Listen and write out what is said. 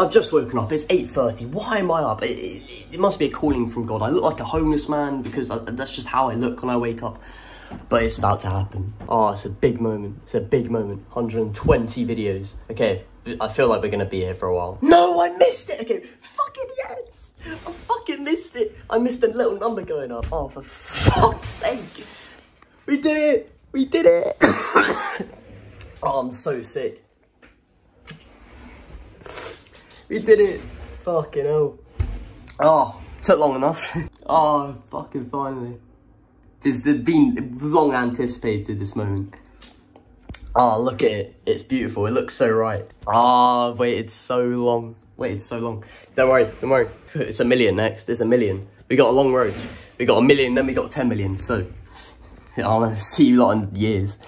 I've just woken up. It's 8.30. Why am I up? It, it, it, must be a calling from God. I look like a homeless man because I, that's just how I look when I wake up. But it's about to happen. Oh, it's a big moment. It's a big moment. 120 videos. Okay, I feel like we're to be here for a while. No, I missed it. Okay, fucking yes. I fucking missed it. I missed the little number going up. Oh, for fuck's sake. We did it. We did it. oh, I'm so sick. We did it. Fucking hell. Oh, took long enough. oh, fucking finally. This has been long anticipated, this moment. Oh, look at it. It's beautiful. It looks so right. Ah, oh, waited so long. Waited so long. Don't worry, don't worry. It's a million next. It's a million. We got a long road. We got a million, then we got 10 million. So, I'll see you lot in years.